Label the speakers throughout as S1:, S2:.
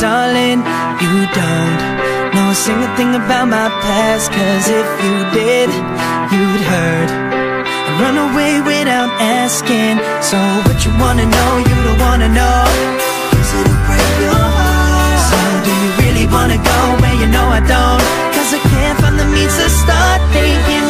S1: darling, you don't know a single thing about my past. Cause if you did, you'd hurt. I run away without asking. So, what you wanna know, you don't wanna know. Is it break your heart? So, do you really wanna go where you know I don't? Cause I can't find the means to start thinking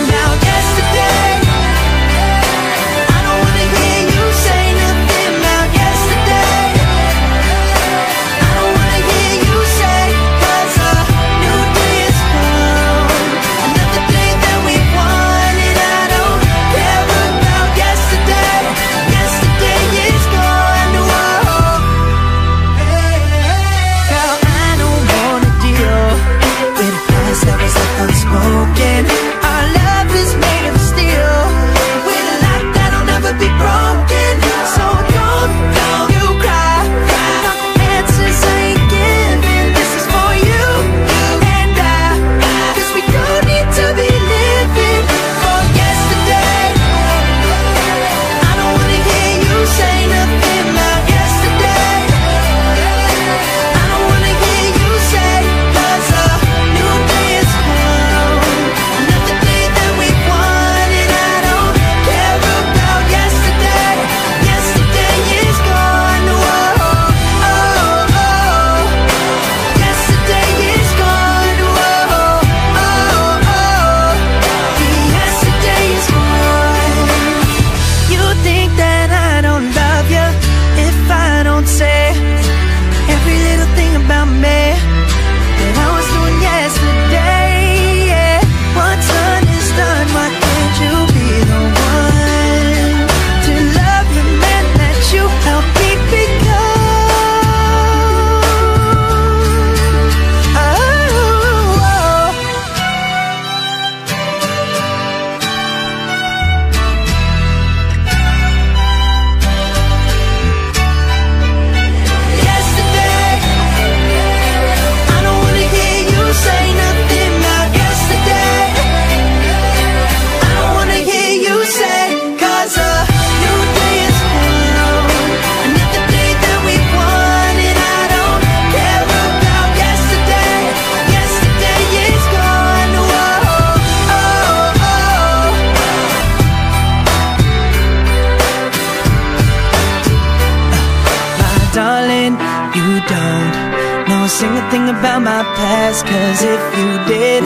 S1: Don't sing a thing about my past Cause if you did,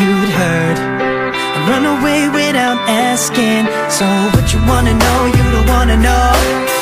S1: you'd hurt. I run away without asking. So what you wanna know, you don't wanna know.